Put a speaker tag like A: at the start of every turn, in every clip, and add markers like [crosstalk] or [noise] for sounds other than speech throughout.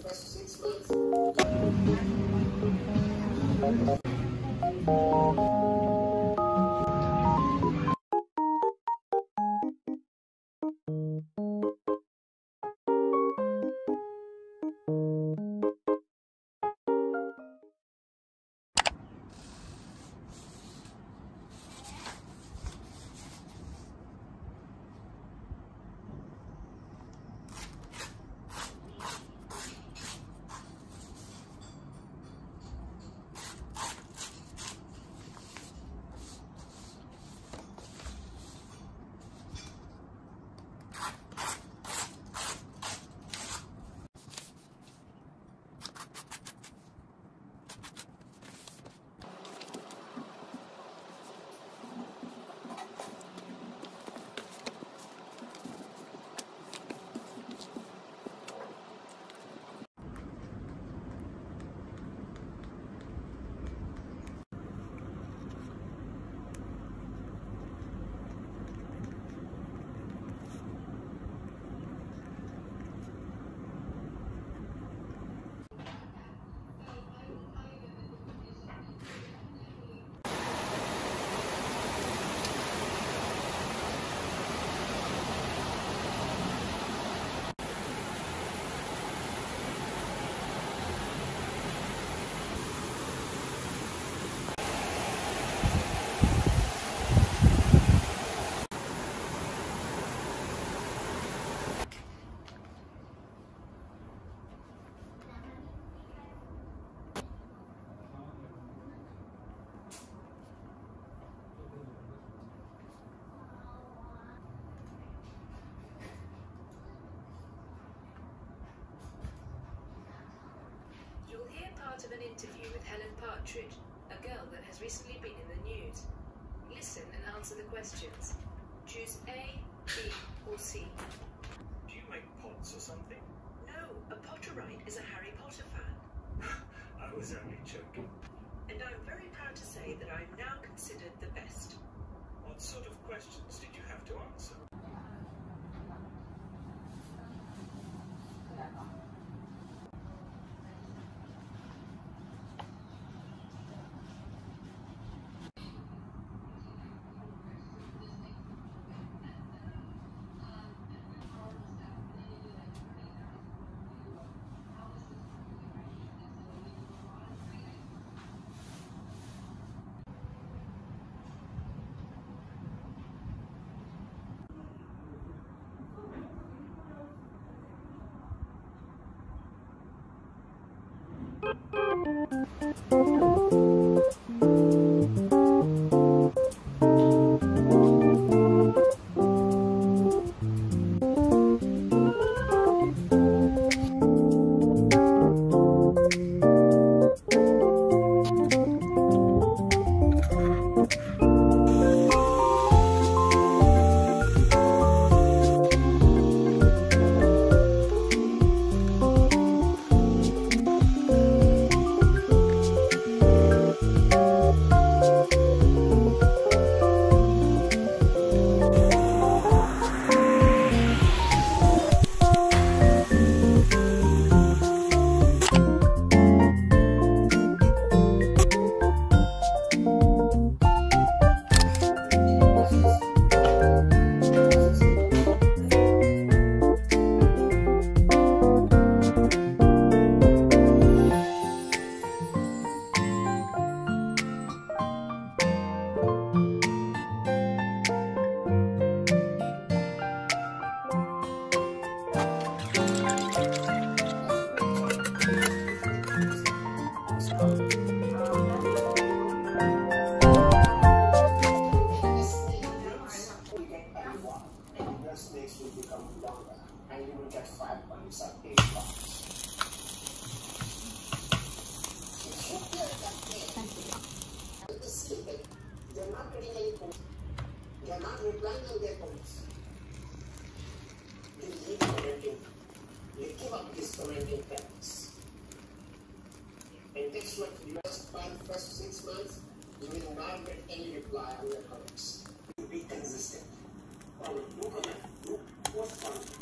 A: first six months.
B: Part of an interview with Helen Partridge, a girl that has recently been in the news. Listen and answer the questions. Choose A, B, or C.
C: Do you make pots or something?
B: No, a Potterite is a Harry Potter fan. [laughs]
C: I was only joking.
B: And I'm very proud to say that I'm now considered the best.
C: What sort of questions did you have to answer?
A: Or not not replying on. You leave commenting. You give up commenting parents. And? You first six months, you not get any reply on your comments. Be consistent. Comment, no comment, no comment.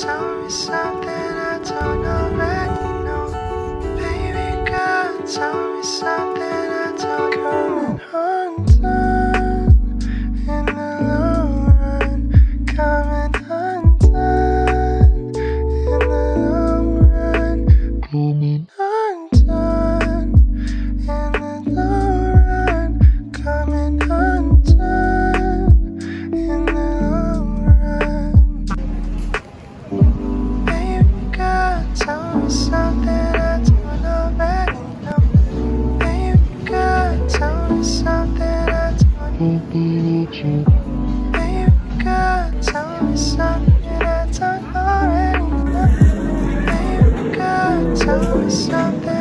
D: tell me something I don't know. something.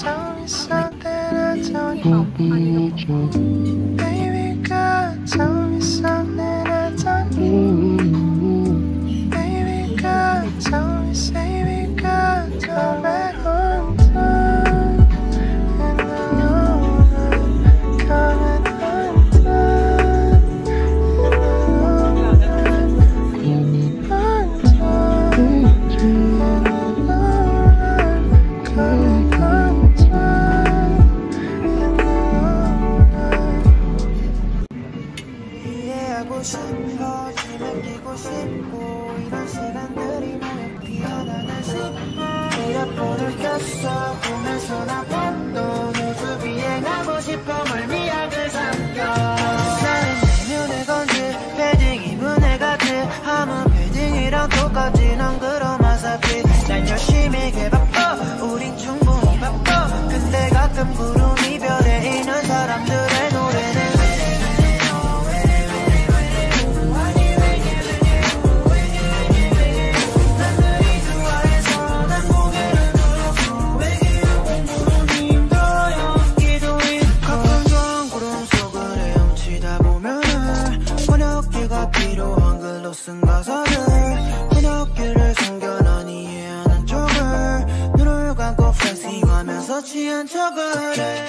D: Tell me something I don't know. casa, come sono a quando and chocolate.